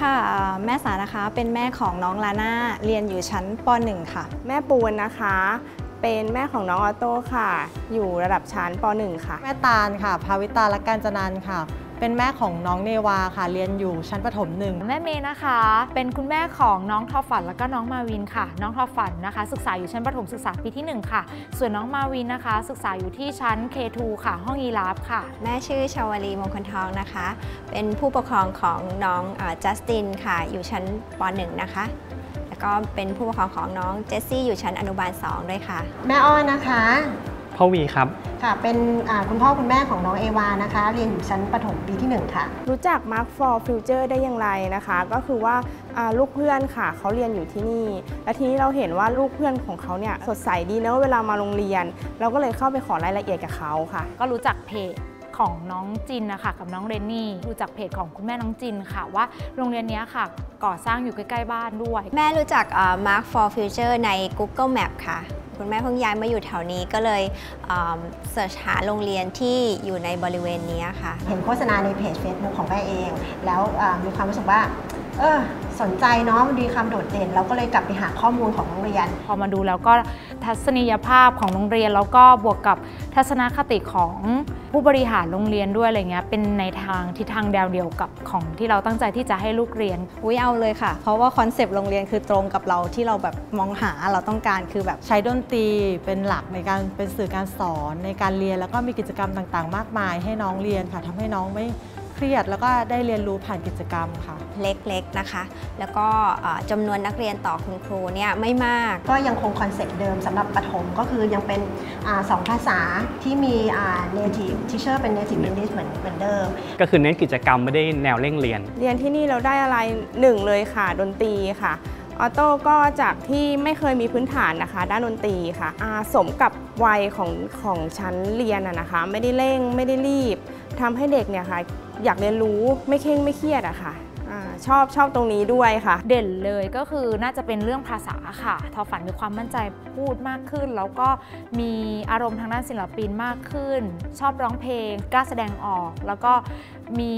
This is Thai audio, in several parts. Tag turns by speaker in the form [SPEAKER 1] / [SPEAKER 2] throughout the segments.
[SPEAKER 1] ค่ะอ่าแม่สานะคะเป็นแม่ของน้องลาน่าเรียนอยู่ชั้นป .1 ค่ะ
[SPEAKER 2] แม่ปูนนะคะ เป็นแม่ของน้องออโต้ค่ะ อยู่ระดับชั้นป .1 ค่ะ
[SPEAKER 3] แม่ตาลค่ะ ภาวิตาและการจนันท์ค่ะ เป็นแม่ของน้องเนวาค่ะ เรียนอยู่ชั้นประถมหนึ่ง
[SPEAKER 4] แม่เมย์นะคะ เป็นคุณแม่ของน้องทอฝันแล้วก็น้องมาวินค่ะ น้องทอฝันนะคะ ศึกษาอยู่ชั้นประถมศึกษาปีที่ 1 ค่ะ ส่วนน้องมาวินนะคะ ศึกษาอยู่ที่ชั้น K2 ค่ะ ห้องยีราฟค่ะ
[SPEAKER 1] แม่ชื่อชาวลีมงคลทองนะคะ เป็นผู้ปกครองของน้องจัสตินค่ะ อยู่ชั้นป .1 นะคะแล้วก็เป็นผู้ปกครองของน้องเจสซี่อยู่ชั้นอนุบาล 2 ด้วยค่ะ
[SPEAKER 5] แม่อ้อนนะคะ
[SPEAKER 6] พ่อวีครับ
[SPEAKER 5] ค่ะเป็นอ่าคุณพ่อคุณแม่ของน้องเอวานะคะ เรียนอยู่ชั้นประถมปีที่ 1 ค่ะ
[SPEAKER 2] รู้จัก Mark for Future ได้อย่างไรนะคะ ก็คือว่าอ่าลูกเพื่อนค่ะเขาเรียนอยู่ที่นี่ และทีนี้เราเห็นว่าลูกเพื่อนของเขาเนี่ยสดใสดีเนอะเวลามาโรงเรียน เราก็เลยเข้าไปขอรายละเอียดกับเขาค่ะ
[SPEAKER 4] ก็รู้จักเพจของน้องจินนะคะกับน้องเรนนี่รู้จักเพจของคุณแม่น้องจินค่ะ ว่าโรงเรียนเนี้ยค่ะ ก่อสร้างอยู่ใกล้ ๆ บ้านด้วย
[SPEAKER 1] แม่รู้จักเอ่อ Mark for Future ใน Google Map ค่ะ คุณแม่เพิ่งย้ายมาอยู่แถวนี้ก็เลยเสิร์ชหาโรงเรียนที่อยู่ในบริเวณนี้ค่ะ
[SPEAKER 5] เห็นโฆษณาในเพจ Facebook ของแม่เอง แล้วมีความรู้สึกว่า เออ สนใจเนาะมันมีความโดดเด่น เราก็เลยกลับไปหาข้อมูลของโรงเรียน
[SPEAKER 4] พอมาดูแล้วก็ทัศนียภาพของโรงเรียน แล้วก็บวกกับทัศนคติของผู้บริหารโรงเรียนด้วยอะไรเงี้ยเป็นในทางทิศทางแนวเดียวกับของที่เราตั้งใจที่จะให้ลูกเรียน
[SPEAKER 1] อุ้ยเอาเลยค่ะ เพราะว่าคอนเซปต์โรงเรียนคือตรงกับเราที่เราแบบมองหาเราต้องการคือแบบ
[SPEAKER 3] ใช้ดนตรีเป็นหลักในการเป็นสื่อการสอนในการเรียนแล้วก็มีกิจกรรมต่างๆ มากมาย ให้น้องเรียนค่ะทำให้น้องไม่ เครียด แล้วก็ได้เรียนรู้ผ่านกิจกรรมค่ะ
[SPEAKER 1] เล็กๆนะคะ แล้วก็เอ่อจำนวนนักเรียนต่อคุณครูเนี่ยไม่มาก
[SPEAKER 5] ก็ยังคงคอนเซ็ปต์เดิมสำหรับประถมก็คือยังเป็นอาสองภาษาที่มีอ่า native teacher เป็น native English เหมือนเหมือนเดิม
[SPEAKER 6] ก็คือเน้นกิจกรรมไม่ได้แนวเร่งเรียน
[SPEAKER 2] เรียนที่นี่เราได้อะไรหนึ่งเลยค่ะดนตรีค่ะออโต้ก็จากที่ไม่เคยมีพื้นฐานนะคะ ด้านดนตรีค่ะเหมาะสมกับวัยของของชั้นเรียนอะนะคะ ไม่ได้เร่งไม่ได้รีบ ทำให้เด็กเนี่ยค่ะอยากเรียนรู้ไม่เคร่งไม่เครียดอะค่ะอาชอบชอบตรงนี้ด้วยค่ะ
[SPEAKER 4] เด่นเลยก็คือน่าจะเป็นเรื่องภาษาค่ะ ทอฝันมีความมั่นใจพูดมากขึ้น แล้วก็มีอารมณ์ทางด้านศิลปินมากขึ้น ชอบร้องเพลงกล้าแสดงออก แล้วก็มี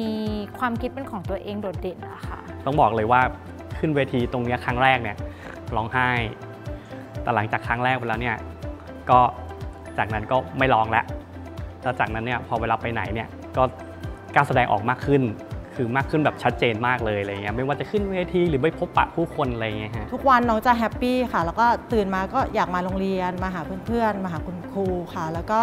[SPEAKER 4] ความคิดเป็นของตัวเองโดดเด่นอะค่ะ
[SPEAKER 6] ต้องบอกเลยว่าขึ้นเวทีตรงเนี้ยครั้งแรกเนี่ยร้องไห้ แต่หลังจากครั้งแรกไปแล้วเนี่ยก็จากนั้นก็ไม่ร้องแล้วแล้วจากนั้นเนี่ยพอเวลาไปไหนเนี่ย ก็กล้ารแสดงออกมากขึ้น คือมากขึ้นแบบชัดเจนมากเลยอะไรเงี้ยไม่ว่าจะขึ้นเวทีหรือไปพบปะผู้คนอะไรเงี้ยฮะ
[SPEAKER 3] ทุกวันน้องจะแฮปปี้ค่ะ แล้วก็ตื่นมาก็อยากมาโรงเรียนมาหาเพื่อนๆมาหาคุณครูค่ะ แล้วก็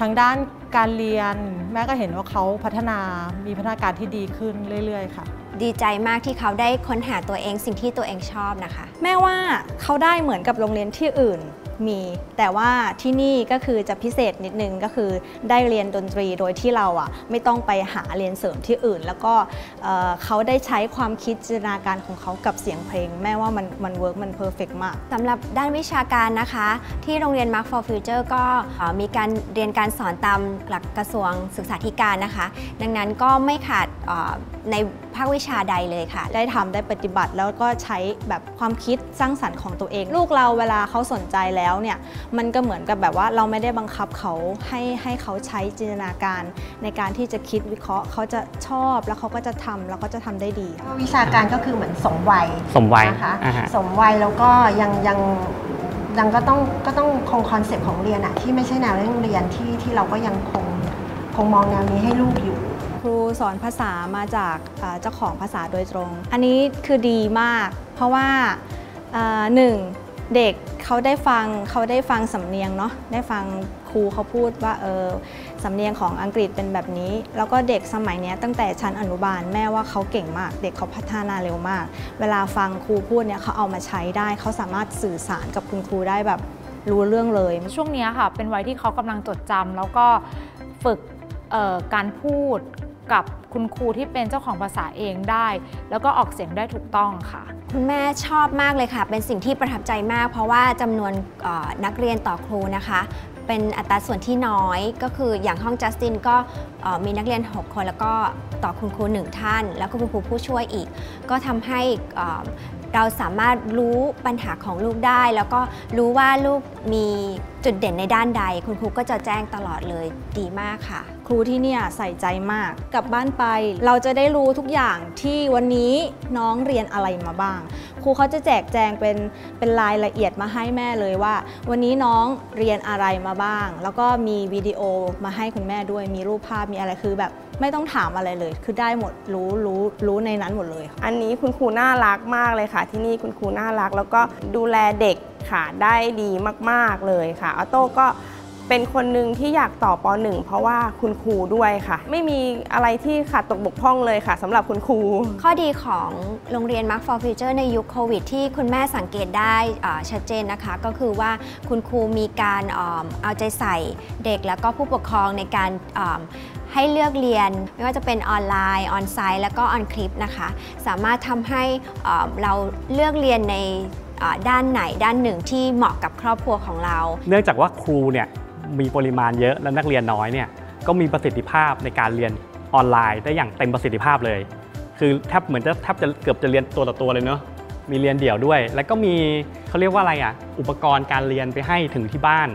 [SPEAKER 3] ทางด้านการเรียนแม่ก็เห็นว่าเขาพัฒนามีพัฒนาการที่ดีขึ้นเรื่อย ๆ ค่ะ
[SPEAKER 1] ดีใจมากที่เขาได้ค้นหาตัวเองสิ่งที่ตัวเองชอบนะคะ แม้ว่าเขาได้เหมือนกับโรงเรียนที่อื่น มี แต่ว่าที่นี่ก็คือจะพิเศษนิดนึงก็คือได้เรียนดนตรีโดยที่เราอะไม่ต้องไปหาเรียนเสริมที่อื่น แล้วก็เอ่อเขาได้ใช้ความคิดจินตนาการของเขากับเสียงเพลง แม้ว่ามันมัน work มัน perfect มากสำหรับด้านวิชาการนะคะ ที่โรงเรียน Mark for Future ก็มีการเรียนการสอนตามหลักกระทรวงศึกษาธิการนะคะ ดังนั้นก็ไม่ขาด ในภาควิชาใดเลยค่ะ ได้ทำได้ปฏิบัติแล้วก็ใช้แบบความคิดสร้างสรรค์ของตัวเอง ลูกเราเวลาเขาสนใจแล้วเนี่ยมันก็เหมือนกับแบบว่าเราไม่ได้บังคับเขาให้ให้เขาใช้จินตนาการในการที่จะคิดวิเคราะห์เขาจะชอบแล้วเขาก็จะทำแล้วก็จะทำได้ดี
[SPEAKER 5] วิชาการก็คือเหมือนสมวัย
[SPEAKER 6] สมวัย
[SPEAKER 5] นะคะ
[SPEAKER 6] อ่าฮะ
[SPEAKER 5] สมวัยแล้วก็ยังยังยังก็ต้องก็ต้องคง concept ของเรียนอะที่ไม่ใช่แนวเร่งเรียนที่ที่เราก็ยังคงคงมองแนวนี้ให้ลูกอยู่
[SPEAKER 1] ครูสอนภาษามาจากเจ้าของภาษาโดยตรง อันนี้คือดีมาก เพราะว่าหนึ่งเด็กเขาได้ฟังเขาได้ฟังสำเนียงเนาะได้ฟังครูเขาพูดว่าเออสำเนียงของอังกฤษเป็นแบบนี้ แล้วก็เด็กสมัยนี้ตั้งแต่ชั้นอนุบาลแม่ว่าเขาเก่งมาก เด็กเขาพัฒนาเร็วมาก เวลาฟังครูพูดเนี่ยเขาเอามาใช้ได้ เขาสามารถสื่อสารกับคุณครูได้แบบรู้เรื่องเลย
[SPEAKER 4] ช่วงนี้ค่ะเป็นวัยที่เขากำลังจดจำแล้วก็ฝึกการพูด กับคุณครูที่เป็นเจ้าของภาษาเองได้ แล้วก็ออกเสียงได้ถูกต้องค่ะ
[SPEAKER 1] คุณแม่ชอบมากเลยค่ะ เป็นสิ่งที่ประทับใจมาก เพราะว่าจำนวนนักเรียนต่อครูนะคะ เป็นอัตราส่วนที่น้อยก็คืออย่างห้องจัสตินก็มีนักเรียน 6 คนแล้วก็ต่อคุณครู1ท่าน แล้วก็คุณครูผู้ช่วยอีก ก็ทำให้เอ่อเราสามารถรู้ปัญหาของลูกได้ แล้วก็รู้ว่าลูกมี จุดเด่นในด้านใด คุณครูก็จะแจ้งตลอดเลยดีมากค่ะ ครูที่เนี่ยใส่ใจมากกลับบ้านไป เราจะได้รู้ทุกอย่างที่วันนี้น้องเรียนอะไรมาบ้าง ครูเขาจะแจกแจงเป็นเป็นรายละเอียดมาให้แม่เลยว่า วันนี้น้องเรียนอะไรมาบ้าง แล้วก็มีวิดีโอมาให้คุณแม่ด้วยมีรูปภาพมีอะไรคือแบบไม่ต้องถามอะไรเลย คือได้หมดรู้รู้รู้ในนั้นหมดเลย
[SPEAKER 2] อันนี้คุณครูน่ารักมากเลยค่ะ ที่นี่คุณครูน่ารัก แล้วก็ดูแลเด็ก ค่ะได้ดีมาก ๆ เลยค่ะออโต้ก็เป็นคนหนึ่งที่อยากต่อป .1 เพราะว่าคุณครูด้วยค่ะ ไม่มีอะไรที่ขาดตกบกพร่องเลยค่ะสำหรับคุณครู
[SPEAKER 7] ข้อดีของโรงเรียน Mark for Future ในยุคโควิด ที่คุณแม่สังเกตได้ชัดเจนนะคะ ก็คือว่าคุณครูมีการเอาใจใส่เด็กแล้วก็ผู้ปกครองในการให้เลือกเรียนไม่ว่าจะเป็นออนไลน์ออนไซต์ แล้วก็ออนคลิปนะคะ สามารถทำให้เราเลือกเรียนใน ด้านไหนด้านหนึ่งที่เหมาะกับครอบครัวของเรา
[SPEAKER 6] เนื่องจากว่าครูเนี่ยมีปริมาณเยอะและนักเรียนน้อยเนี่ยก็มีประสิทธิภาพในการเรียนออนไลน์ได้อย่างเต็มประสิทธิภาพเลย คือแทบเหมือนจะแทบจะเกือบจะเรียนตัวต่อตัวเลยเนาะมีเรียนเดี่ยวด้วย แล้วก็มีเขาเรียกว่าอะไรอะอุปกรณ์การเรียนไปให้ถึงที่บ้าน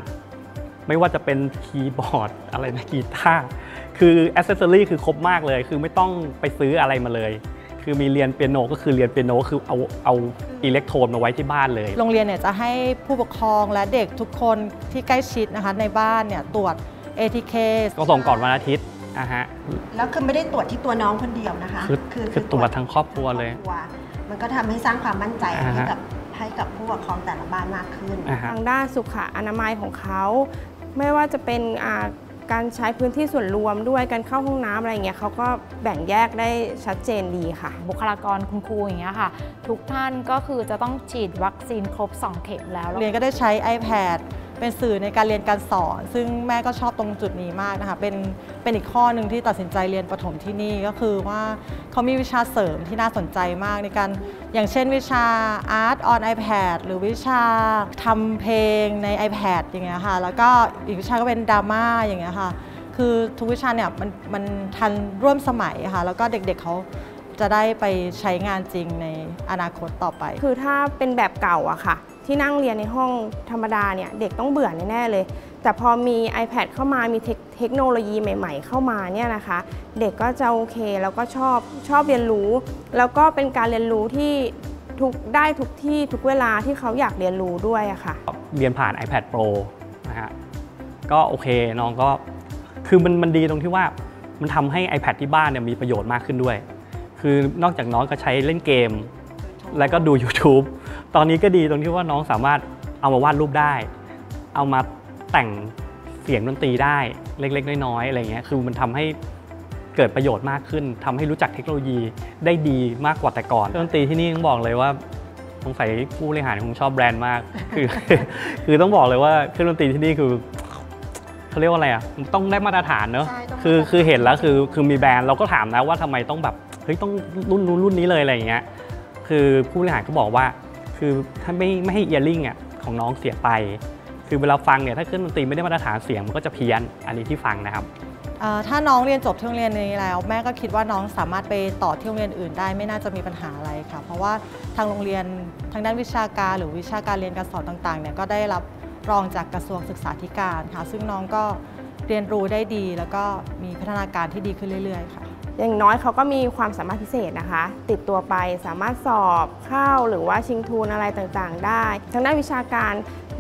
[SPEAKER 6] ไม่ว่าจะเป็นคีย์บอร์ดอะไรนะกีตาร์คืออ c เซสซอรี่คือครบมากเลย คือไม่ต้องไปซื้ออะไรมาเลย คือมีเรียนเปียโนก็คือเรียนเปียโนคือเอาเอาอิเล็กโทรนมาไว้ที่บ้านเลย
[SPEAKER 3] โรงเรียนเนี่ยจะให้ผู้ปกครองและเด็กทุกคนที่ใกล้ชิดนะคะในบ้านเนี่ยตรวจ ATK
[SPEAKER 6] ก็ส่งก่อนวันอาทิตย์นะฮะ
[SPEAKER 5] แล้วคือไม่ได้ตรวจที่ตัวน้องคนเดียวนะคะ
[SPEAKER 6] คือคือตรวจทั้งครอบครัวเลย
[SPEAKER 5] ครอบครัวมันก็ทำให้สร้างความมั่นใจ
[SPEAKER 6] อ่าฮะ
[SPEAKER 5] ให้กับให้กับผู้ปกครองแต่ละบ้านมากขึ้น
[SPEAKER 6] อ่าฮะ
[SPEAKER 2] ทางด้านสุขอนามัยของเขา ไม่ว่าจะเป็นอ่า การใช้พื้นที่ส่วนรวมด้วยการเข้าห้องน้ำอะไรเงี้ยเขาก็แบ่งแยกได้ชัดเจนดีค่ะ
[SPEAKER 4] บุคลากรคุณครูอย่างเงี้ยค่ะ ทุกท่านก็คือจะต้องฉีดวัคซีนครบ 2 เข็มแล้ว
[SPEAKER 3] เรียนก็ได้ใช้ iPad เป็นสื่อในการเรียนการสอน ซึ่งแม่ก็ชอบตรงจุดนี้มากนะคะเป็นเป็นอีกข้อหนึ่งที่ตัดสินใจเรียนประถมที่นี่ก็คือว่าเขามีวิชาเสริมที่น่าสนใจมากในการอย่างเช่นวิชา Art on iPad หรือวิชาทำเพลงใน iPad อย่างเงี้ยค่ะแล้วก็อีกวิชาก็เป็นดราม่าอย่างเงี้ยค่ะคือทุกวิชาเนี่ยมันมันทันร่วมสมัยค่ะแล้วก็เด็กๆเขาจะได้ไปใช้งานจริงในอนาคตต่อไป
[SPEAKER 2] คือถ้าเป็นแบบเก่าอะค่ะ ที่นั่งเรียนในห้องธรรมดาเนี่ยเด็กต้องเบื่อแน่ๆเลย แต่พอมี iPad เข้ามามีเทคเทคโนโลยีใหม่ ๆ เข้ามาเนี่ยนะคะ เด็กก็จะโอเคแล้วก็ชอบชอบเรียนรู้ แล้วก็เป็นการเรียนรู้ที่ทุกได้ทุกที่ทุกเวลาที่เขาอยากเรียนรู้ด้วยอะค่ะ
[SPEAKER 6] เรียนผ่าน iPad Pro นะฮะก็โอเคน้องก็คือมันมันดีตรงที่ว่ามันทำให้ iPad ที่บ้านเนี่ยมีประโยชน์มากขึ้นด้วย คือนอกจากน้องก็ใช้เล่นเกม แล้วก็ดู YouTube ตอนนี้ก็ดีตรงที่ว่าน้องสามารถเอามาวาดรูปได้ เอามาแต่งเสียงดนตรีได้เล็กๆ น้อยๆอะไรเงี้ยคือมันทำให้เกิดประโยชน์มากขึ้นทำให้รู้จักเทคโนโลยีได้ดีมากกว่าแต่ก่อนเครื่องดนตรีที่นี่ต้องบอกเลยว่าสงสัยผู้บริหารคงชอบแบรนด์มาก คือคือต้องบอกเลยว่าเครื่องดนตรีที่นี่คือเขาเรียกว่าอะไรอะมันต้องได้มาตรฐานเนอะ
[SPEAKER 5] ใช่ต้อง
[SPEAKER 6] คือ
[SPEAKER 5] มาตรฐาน
[SPEAKER 6] คือเห็นแล้วคือคือมีแบรนด์เราก็ถามนะว่าทำไมต้องแบบเฮ้ยต้องรุ่นนู้นรุ่นนี้เลยอะไรอย่างเงี้ยคือผู้บริหารก็บอกว่า คือถ้าไม่ไม่ให้เอียริ่งอะของน้องเสียไป คือเวลาฟังเนี่ยถ้าเครื่องดนตรีไม่ได้มาตรฐานเสียงมันก็จะเพี้ยนอันนี้ที่ฟังนะครับ
[SPEAKER 3] ถ้าน้องเรียนจบที่โรงเรียนนี้แล้ว แม่ก็คิดว่าน้องสามารถไปต่อที่โรงเรียนอื่นได้ไม่น่าจะมีปัญหาอะไรค่ะ เพราะว่าทางโรงเรียนทางด้านวิชาการหรือวิชาการเรียนการสอนต่างๆเนี่ยก็ได้รับรองจากกระทรวงศึกษาธิการค่ะซึ่งน้องก็เรียนรู้ได้ดี แล้วก็มีพัฒนาการที่ดีขึ้นเรื่อย ๆ ค่ะ
[SPEAKER 2] อย่างน้อยเขาก็มีความสามารถพิเศษนะคะ ติดตัวไปสามารถสอบเข้าหรือว่าชิงทุนอะไรต่างๆ ได้ทางด้านวิชาการ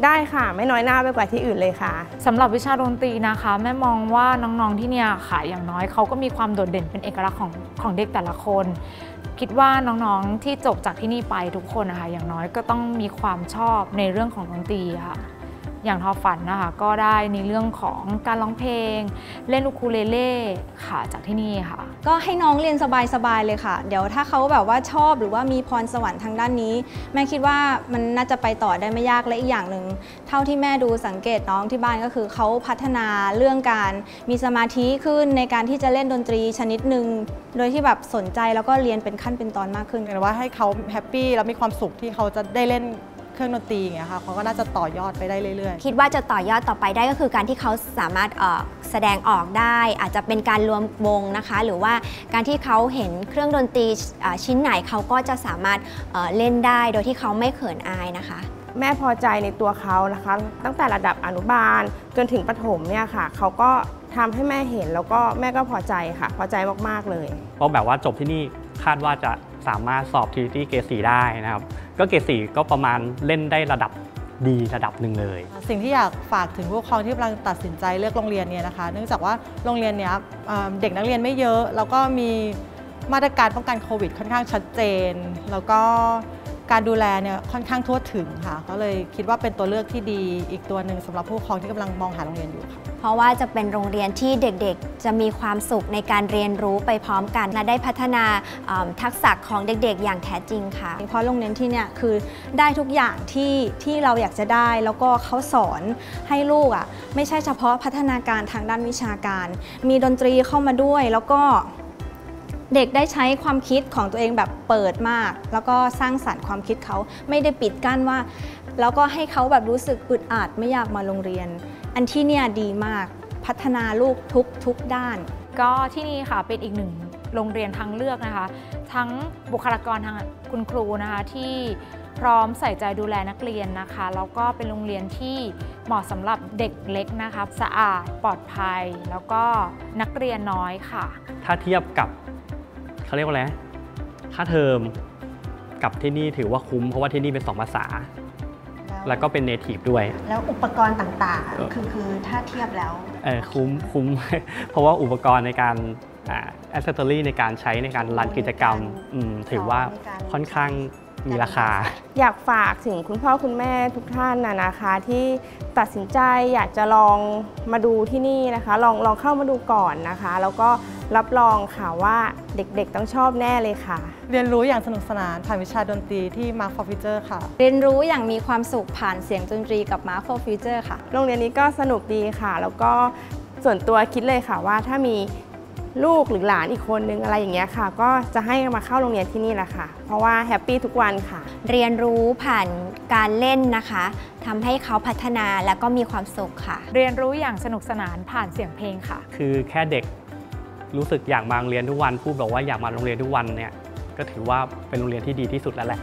[SPEAKER 2] ได้ค่ะ ไม่น้อยหน้าไปกว่าที่อื่นเลยค่ะ
[SPEAKER 4] สำหรับวิชาดนตรีนะคะ แม่มองว่าน้องๆที่เนี่ยค่ะอย่างน้อยเขาก็มีความโดดเด่นเป็นเอกลักษณ์ของของเด็กแต่ละคน คิดว่าน้องๆที่จบจากที่นี่ไปทุกคนนะคะอย่างน้อยก็ต้องมีความชอบในเรื่องของดนตรีค่ะ อย่างทอฝันนะคะก็ได้ในเรื่องของการร้องเพลง เล่นอูคูเลเล่ค่ะจากที่นี่ค่ะ
[SPEAKER 1] ก็ให้น้องเรียนสบายๆเลยค่ะ เดี๋ยวถ้าเขาแบบว่าชอบหรือว่ามีพรสวรรค์ทางด้านนี้ แม่คิดว่ามันน่าจะไปต่อได้ไม่ยากและอีกอย่างหนึ่งเท่าที่แม่ดูสังเกตน้องที่บ้านก็คือเขาพัฒนาเรื่องการมีสมาธิขึ้นในการที่จะเล่นดนตรีชนิดหนึ่งโดยที่แบบสนใจแล้วก็เรียนเป็นขั้นเป็นตอนมากขึ้น
[SPEAKER 3] หรือว่าให้เขาแฮปปี้แล้วมีความสุขที่เขาจะได้เล่น เครื่องดนตรีอย่างเงี้ยค่ะเขาก็น่าจะต่อยอดไปได้เรื่อยๆ
[SPEAKER 7] คิดว่าจะต่อยอดต่อไปได้ก็คือการที่เขาสามารถเอ่อแสดงออกได้ อาจจะเป็นการรวมวงนะคะ หรือว่าการที่เขาเห็นเครื่องดนตรีอ่าชิ้นไหนเขาก็จะสามารถเอ่อเล่นได้โดยที่เขาไม่เขินอายนะคะ
[SPEAKER 2] แม่พอใจในตัวเขานะคะ ตั้งแต่ระดับอนุบาลจนถึงประถมเนี่ยค่ะ เขาก็ททำให้แม่เห็นแล้วก็แม่ก็พอใจค่ะ พอใจมาก ๆ เลย
[SPEAKER 6] เพราะแบบว่าจบที่นี่คาดว่าจะ สามารถสอบทีที่เกรดสีได้นะครับ ก็เกรดสีก็ประมาณเล่นได้ระดับดีระดับหนึ่งเลย
[SPEAKER 3] สิ่งที่อยากฝากถึงผู้ปกครองที่กำลังตัดสินใจเลือกโรงเรียนเนี่ยนะคะ เนื่องจากว่าโรงเรียนเนี้ยเด็กนักเรียนไม่เยอะ แล้วก็มีมาตรการป้องกันโควิด ค่อนข้างชัดเจน แล้วก็การดูแลเนี่ยค่อนข้างทั่วถึงค่ะ ก็เลยคิดว่าเป็นตัวเลือกที่ดีอีกตัวหนึ่งสำหรับผู้ปกครองที่กำลังมองหาโรงเรียนอยู่ค่ะ
[SPEAKER 7] ราะว่าจะเป็นโรงเรียนที่เด็กๆ จะมีความสุขในการเรียนรู้ไปพร้อมกันและได้พัฒนาทักษะของเด็กๆ อย่างแท้จริงค่ะ
[SPEAKER 1] เพราะโรงเรียนที่เนี่ยคือได้ทุกอย่างที่ที่เราอยากจะได้ แล้วก็เขาสอนให้ลูกอะไม่ใช่เฉพาะพัฒนาการทางด้านวิชาการ มีดนตรีเข้ามาด้วยแล้วก็เด็กได้ใช้ความคิดของตัวเองแบบเปิดมาก แล้วก็สร้างสรรค์ความคิดเขาไม่ได้ปิดกั้นว่า แล้วก็ให้เขาแบบรู้สึกอึดอัดไม่อยากมาโรงเรียน อันที่เนี่ยดีมากพัฒนาลูกทุกทุกด้าน
[SPEAKER 4] ก็ที่นี่ค่ะเป็นอีกหนึ่งโรงเรียนทางเลือกนะคะ ทั้งบุคลากรทางคุณครูนะคะที่พร้อมใส่ใจดูแลนักเรียนนะคะ แล้วก็เป็นโรงเรียนที่เหมาะสำหรับเด็กเล็กนะคะ สะอาดปลอดภัย แล้วก็นักเรียนน้อยค่ะ
[SPEAKER 6] ถ้าเทียบกับเขาเรียกว่าอะไรนะค่าเทอมกับที่นี่ถือว่าคุ้มเพราะว่าที่นี่เป็นสองภาษา แล้วก็เป็น native ด้วย
[SPEAKER 5] แล้วอุปกรณ์ต่าง
[SPEAKER 6] เออ
[SPEAKER 5] ๆคือคือถ้าเทียบแล้ว
[SPEAKER 6] เออคุ้มคุ้ม เพราะว่าอุปกรณ์ในการอ่าแอสเซสซอรี่ในการใช้ในการ run กิจกรรมอืมถือว่าค่อนข้างมีราคา
[SPEAKER 2] อยากฝากถึงคุณพ่อคุณแม่ทุกท่านนะนะคะ ที่ตัดสินใจอยากจะลองมาดูที่นี่นะคะ ลองลองเข้ามาดูก่อนนะคะ แล้วก็ รับรองค่ะว่าเด็กๆต้องชอบแน่เลยค่ะ
[SPEAKER 3] เรียนรู้อย่างสนุกสนานผ่านวิชาดนตรีที่ Mark for Future ค่ะ
[SPEAKER 1] เรียนรู้อย่างมีความสุขผ่านเสียงดนตรีกับ Mark for Future ค่ะ
[SPEAKER 2] โรงเรียนนี้ก็สนุกดีค่ะ แล้วก็ส่วนตัวคิดเลยค่ะว่าถ้ามีลูกหรือหลานอีกคนนึงอะไรอย่างเงี้ยค่ะ ก็จะให้มาเข้าโรงเรียนที่นี่แหละค่ะ เพราะว่าแฮปปี้ทุกวันค่ะ
[SPEAKER 7] เรียนรู้ผ่านการเล่นนะคะทำให้เขาพัฒนาแล้วก็มีความสุขค่ะ
[SPEAKER 4] เรียนรู้อย่างสนุกสนานผ่านเสียงเพลงค่ะ
[SPEAKER 6] คือแค่เด็ก รู้สึกอยากมาโรงเรียนทุกวันพูดบอกว่าอยากมาโรงเรียนทุกวันเนี่ยก็ถือว่าเป็นโรงเรียนที่ดีที่สุดแล้วแหละ